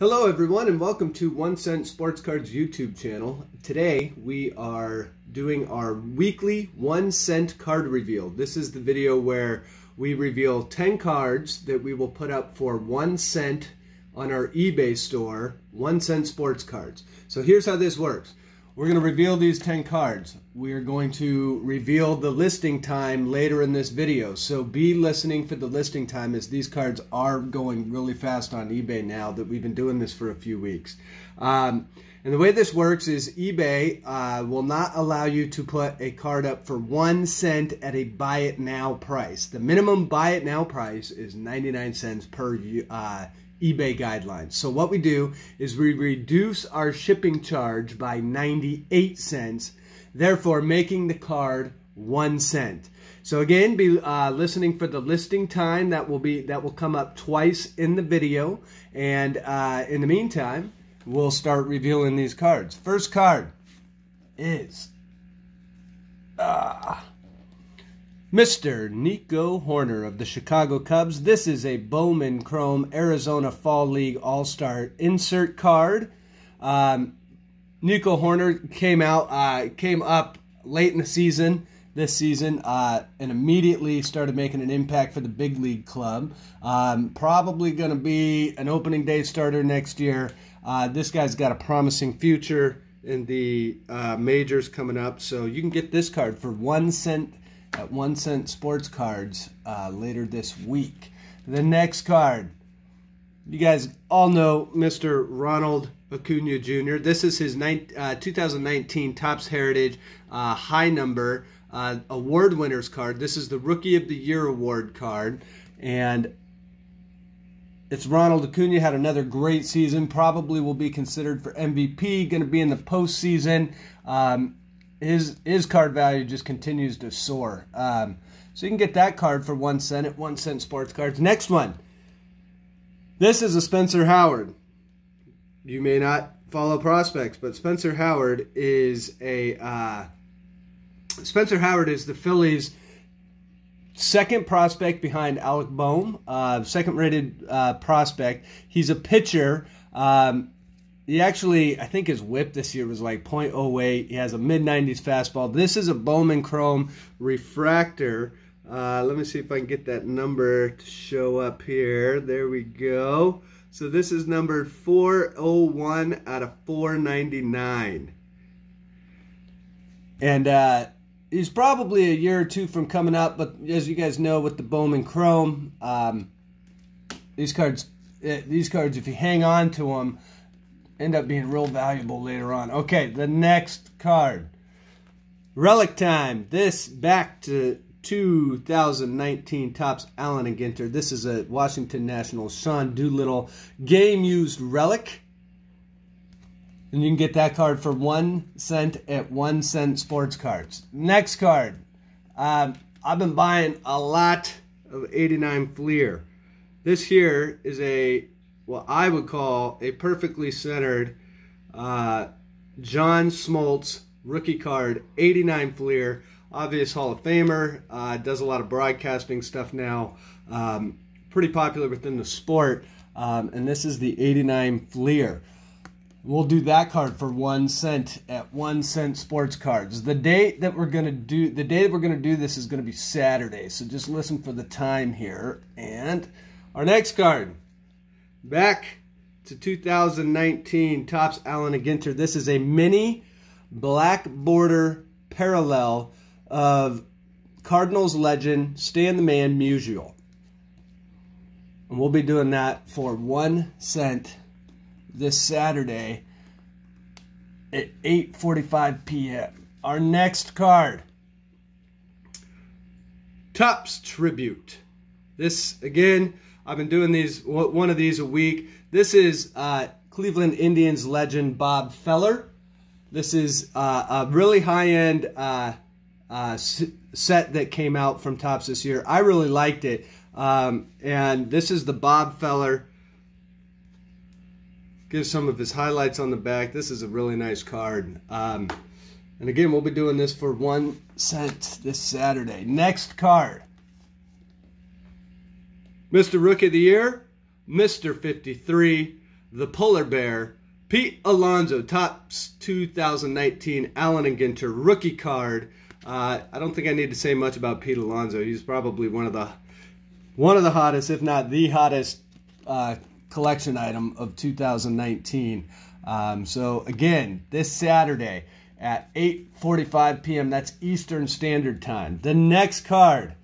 Hello everyone and welcome to One Cent Sports Cards YouTube channel. Today we are doing our weekly one cent card reveal. This is the video where we reveal 10 cards that we will put up for one cent on our eBay store, One Cent Sports Cards. So here's how this works. We're going to reveal these 10 cards. We're going to reveal the listing time later in this video. So be listening for the listing time as these cards are going really fast on eBay now that we've been doing this for a few weeks. Um, and the way this works is eBay uh, will not allow you to put a card up for one cent at a buy it now price. The minimum buy it now price is 99 cents per uh, eBay guidelines. So what we do is we reduce our shipping charge by 98 cents, therefore making the card one cent. So again, be uh, listening for the listing time that will be that will come up twice in the video. And uh, in the meantime, we'll start revealing these cards. First card is. Uh, Mr. Nico Hoerner of the Chicago Cubs. This is a Bowman Chrome Arizona Fall League All Star insert card. Um, Nico Hoerner came out, uh, came up late in the season this season uh, and immediately started making an impact for the big league club. Um, probably going to be an opening day starter next year. Uh, this guy's got a promising future in the uh, majors coming up, so you can get this card for one cent at one cent sports cards uh, later this week. The next card, you guys all know Mr. Ronald Acuna Jr. This is his uh, 2019 Topps Heritage uh, high number uh, award winners card. This is the Rookie of the Year award card, and it's Ronald Acuna had another great season. Probably will be considered for MVP. Going to be in the postseason. Um, his his card value just continues to soar. Um, so you can get that card for one cent at one cent sports cards. Next one. This is a Spencer Howard. You may not follow prospects, but Spencer Howard is a uh, Spencer Howard is the Phillies' second prospect behind Alec Bohm, uh, second rated uh, prospect. He's a pitcher. Um, he actually, I think his whip this year was like 0.08. He has a mid 90s fastball. This is a Bowman Chrome refractor. Uh, let me see if I can get that number to show up here. There we go. So this is number 401 out of 499. And uh, he's probably a year or two from coming up, but as you guys know, with the Bowman Chrome, um, these cards, eh, these cards, if you hang on to them, end up being real valuable later on. Okay, the next card. Relic time. This back to 2019 Topps Allen and Ginter. This is a Washington Nationals Sean Doolittle game used relic. And you can get that card for one cent at one cent sports cards. Next card. Um, I've been buying a lot of 89 Fleer. This here is a what I would call a perfectly centered uh, John Smoltz rookie card, 89 Fleer, obvious Hall of Famer, uh, does a lot of broadcasting stuff now, um, pretty popular within the sport, um, and this is the 89 Fleer. We'll do that card for one cent at one cent sports cards. The date that we're gonna do the day that we're gonna do this is gonna be Saturday. So just listen for the time here. And our next card, Back to 2019 Topps Allen Ginter. This is a mini black border parallel of Cardinals legend Stan the Man Musial. And we'll be doing that for one cent this Saturday at 8.45 p.m. Our next card. Topps Tribute. This, again, I've been doing these one of these a week. This is uh, Cleveland Indians legend Bob Feller. This is uh, a really high-end uh, uh set that came out from Topps this year. I really liked it. Um, and this is the Bob Feller. Gives some of his highlights on the back. This is a really nice card. Um, and again, we'll be doing this for one cent this Saturday. Next card. Mr. Rookie of the Year, Mr. 53, the Polar Bear, Pete Alonso, Topps 2019 Allen and Ginter rookie card. Uh, I don't think I need to say much about Pete Alonso. He's probably one of the one of the hottest, if not the hottest, uh, collection item of 2019. Um, so again, this Saturday at 8:45 p.m. That's Eastern Standard Time. The next card,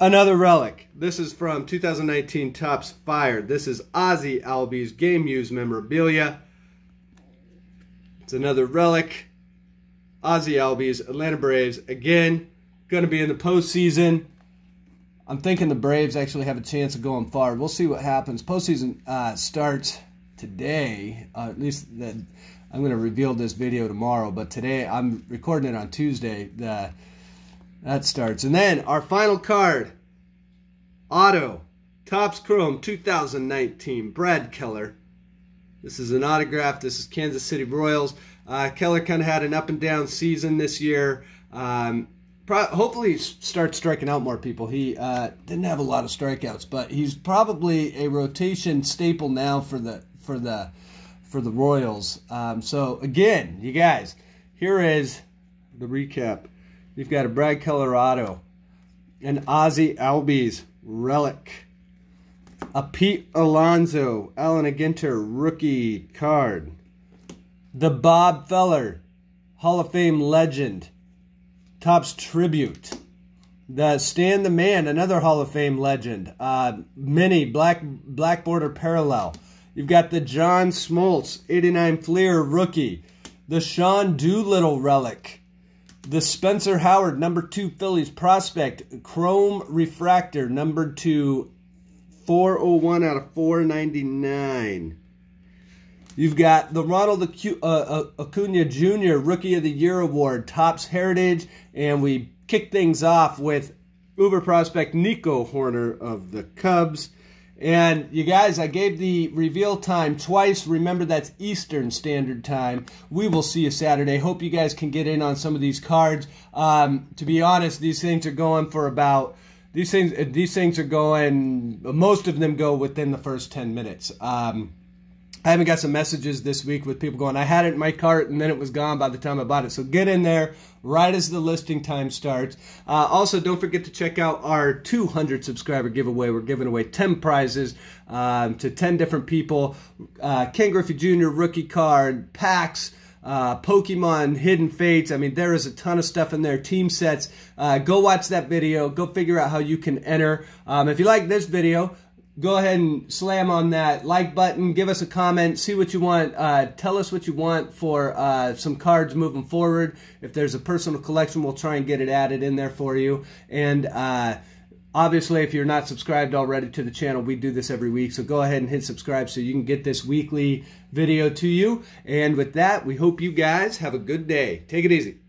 another relic. This is from 2019 Topps Fired. This is Ozzie Albies game used memorabilia. It's another relic. Ozzie Albies, Atlanta Braves again, going to be in the postseason. I'm thinking the Braves actually have a chance of going far. We'll see what happens. Postseason uh, starts today. Uh, at least the, I'm going to reveal this video tomorrow, but today I'm recording it on Tuesday. The, that starts. And then our final card, Auto, Topps Chrome 2019, Brad Keller. This is an autograph. This is Kansas City Royals. Uh, Keller kind of had an up and down season this year. Um, hopefully start striking out more people. He uh, didn't have a lot of strikeouts, but he's probably a rotation staple now for the for the for the Royals. Um, so again, you guys, here is the recap. You've got a Brad Keller auto, an Ozzie Albies relic, a Pete Alonso Allen Ginter rookie card, the Bob Feller Hall of Fame legend Topps tribute. The Stan the Man, another Hall of Fame legend. Uh, mini black black border parallel. You've got the John Smoltz 89 Fleer rookie. The Sean Doolittle relic. The Spencer Howard number two Phillies prospect chrome refractor number two 401 out of 499. You've got the Ronald uh, uh, Acuna Jr. Rookie of the Year Award, Topps Heritage, and we kick things off with Uber prospect Nico Hoerner of the Cubs. And you guys, I gave the reveal time twice. Remember, that's Eastern Standard Time. We will see you Saturday. Hope you guys can get in on some of these cards. Um, to be honest, these things are going for about these things. These things are going. Most of them go within the first ten minutes. Um, I haven't got some messages this week with people going, I had it in my cart and then it was gone by the time I bought it. So get in there right as the listing time starts. Uh, also, don't forget to check out our 200 subscriber giveaway. We're giving away 10 prizes um, to 10 different people. Uh, Ken Griffey Jr. rookie card, packs, uh, Pokemon Hidden Fates. I mean, there is a ton of stuff in there. Team sets. Uh, go watch that video. Go figure out how you can enter. Um, if you like this video, go ahead and slam on that like button. Give us a comment. See what you want. Uh, tell us what you want for uh, some cards moving forward. If there's a personal collection, we'll try and get it added in there for you. And uh, obviously, if you're not subscribed already to the channel, we do this every week. So go ahead and hit subscribe so you can get this weekly video to you. And with that, we hope you guys have a good day. Take it easy.